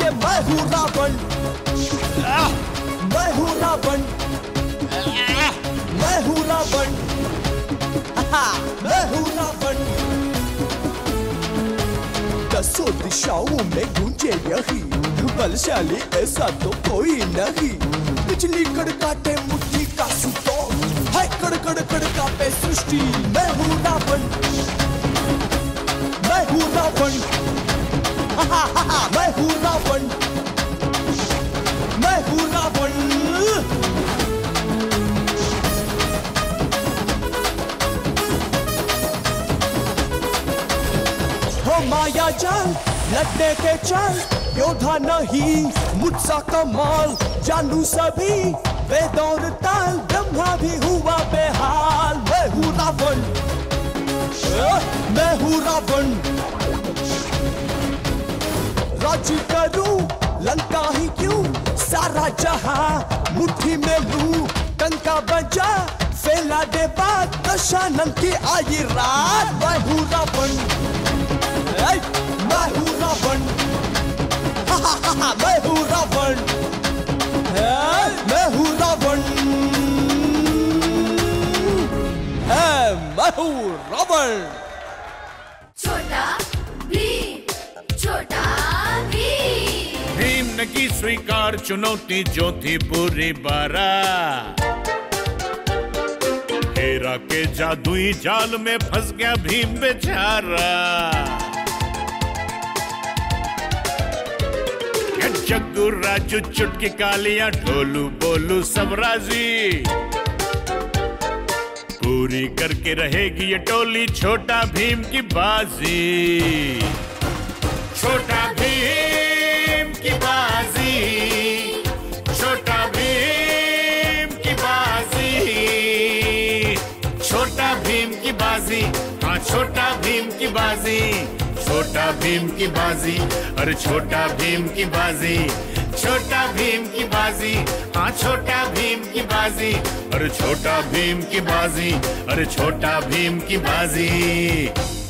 जाए मैं हूँ रावण। मैं हूँ रावण। मैं हूँ रावण। मैं हूँ रावण। दसों दिशाओं में गूंजे यही। बलशाली ऐसा तो कोई नहीं। बिजली कड़काटे मुट्ठी का सुतो। है कड़कड़ कड़का पे सृष्टि। मैं हूँ रावण। मैं हूँ रावण। लड़ने के चल, योद्धा नहीं, मुझसा कमाल, जानू सभी वेदौर ताल, ब्रह्मा भी हुआ बेहाल। मैं हूँ रावण। मैं हूँ रावण। राज्य करूँ? लंका ही क्यों? सारा जहाँ मुट्ठी में लूँ। टंका बजा फैला दे बात दशानंद की आई रात। मैं हूँ रावण ऐ, मैं हूँ रावण मैं हूँ रावण मैं हूँ रावण की स्वीकार, चुनौती जो थी पूरी बारा। हेरा के जादुई जाल में फंस गया भीम बेचारा। जग्गू राजू, चुटकी कालिया, ढोलू बोलू सब राज़ी। पूरी करके रहेगी ये टोली, छोटा भीम की बाजी। छोटा भीम छोटा भीम की बाजी, छोटा भीम की बाजी अरे छोटा भीम की बाजी, छोटा भीम की बाजी हाँ छोटा भीम की बाजी अरे छोटा भीम की बाजी अरे छोटा भीम की बाजी।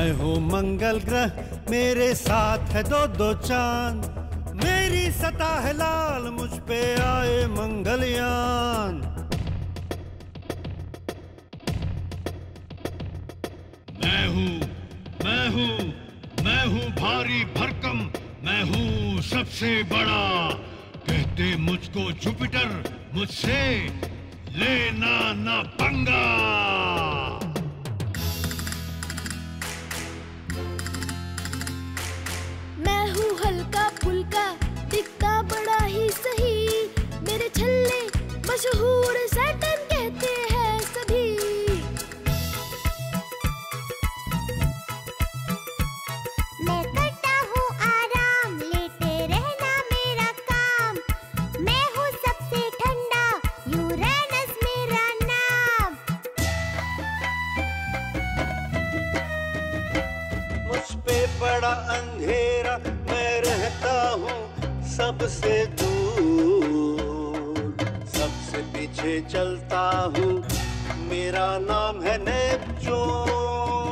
मंगल ग्रह, मेरे साथ है दो दो चाँद। मेरी सता है लाल, मुझ पे आए मंगलयान मैं हूँ मैं हूँ मैं हूँ भारी भरकम, मैं हूँ सबसे बड़ा। कहते मुझको जुपिटर मुझसे लेना ना पंगा। पीछे चलता हूँ। मेरा नाम है नेपच्यून